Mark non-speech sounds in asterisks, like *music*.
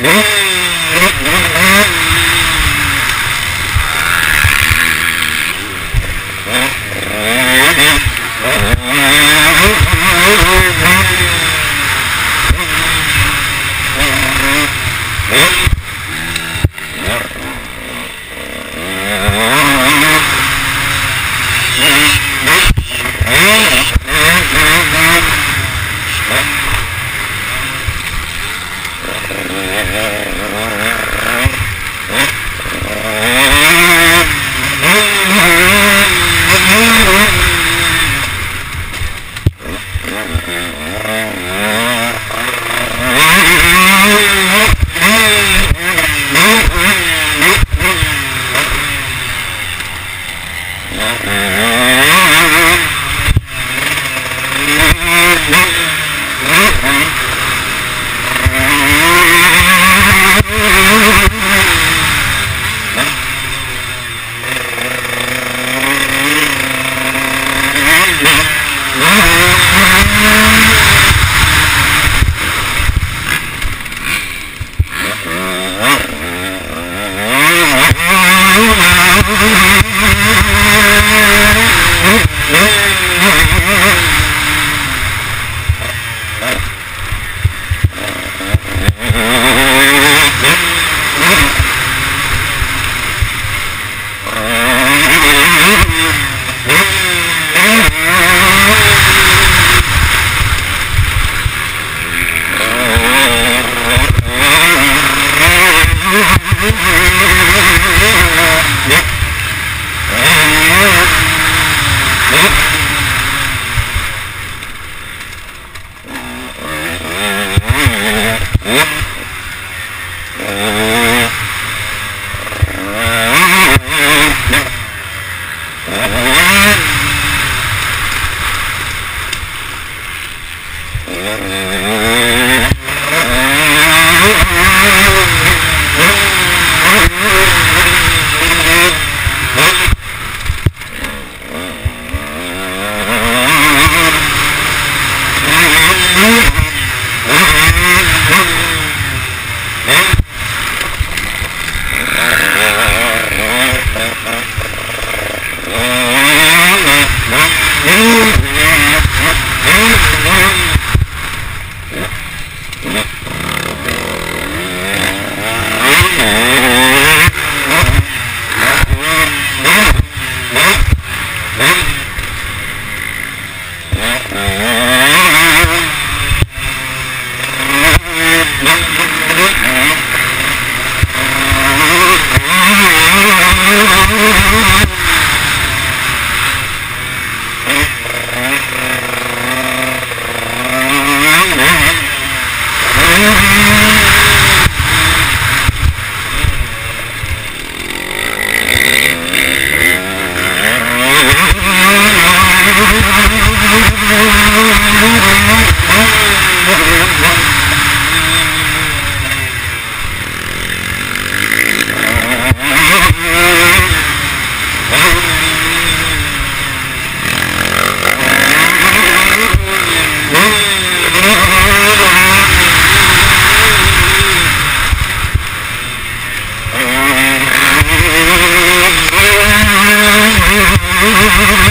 Mm-hmm. *laughs* man. you Ha ha ha ha!